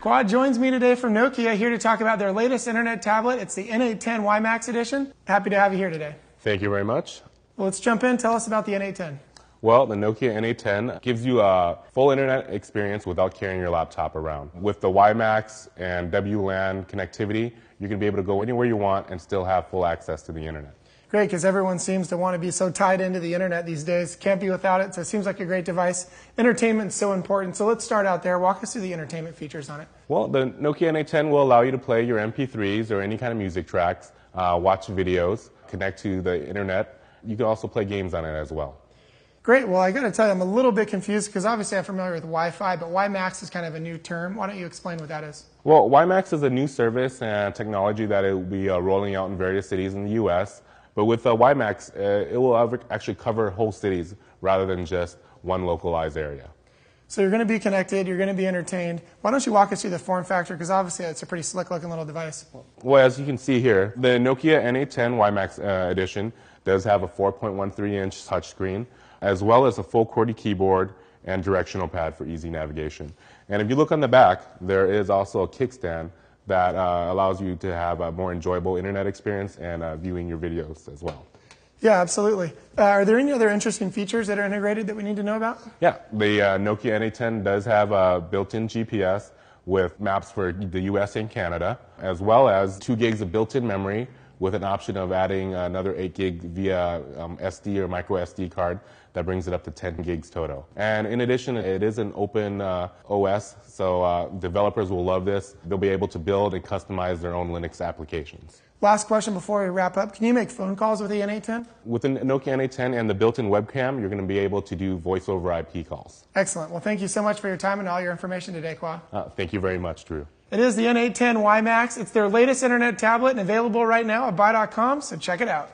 Quad joins me today from Nokia here to talk about their latest internet tablet. It's the N810 WiMAX edition. Happy to have you here today. Thank you very much. Well, let's jump in. Tell us about the N810. Well, the Nokia N810 gives you a full internet experience without carrying your laptop around. With the WiMAX and WLAN connectivity, you can be able to go anywhere you want and still have full access to the internet. Great, because everyone seems to want to be so tied into the internet these days. Can't be without it, so it seems like a great device. Entertainment's so important, so let's start out there. Walk us through the entertainment features on it. Well, the Nokia N810 will allow you to play your MP3s or any kind of music tracks, uh, watch videos, connect to the internet. You can also play games on it as well. Great. Well, I got to tell you, I'm a little bit confused because obviously I'm familiar with Wi-Fi, but WiMAX is kind of a new term. Why don't you explain what that is? Well, WiMAX is a new service and technology that it will be uh, rolling out in various cities in the U.S. But with uh, WiMAX, uh, it will actually cover whole cities rather than just one localized area. So you're going to be connected, you're going to be entertained. Why don't you walk us through the form factor? Because obviously it's a pretty slick looking little device. Well, as you can see here, the Nokia N810 WiMAX uh, edition does have a 4.13 inch touchscreen, as well as a full QWERTY keyboard and directional pad for easy navigation. And if you look on the back, there is also a kickstand that uh, allows you to have a more enjoyable internet experience and uh, viewing your videos as well. Yeah, absolutely. Uh, are there any other interesting features that are integrated that we need to know about? Yeah, the uh, Nokia N810 does have a built-in GPS with maps for the US and Canada, as well as two gigs of built-in memory with an option of adding another 8 gig via um, SD or micro SD card that brings it up to 10 gigs total. And in addition, it is an open uh, OS, so uh, developers will love this. They'll be able to build and customize their own Linux applications. Last question before we wrap up. Can you make phone calls with the N810? With the Nokia N810 and the built-in webcam, you're going to be able to do voice over IP calls. Excellent. Well, thank you so much for your time and all your information today, Qua. Uh, thank you very much, Drew. It is the N810 WiMAX. It's their latest internet tablet and available right now at buy.com, so check it out.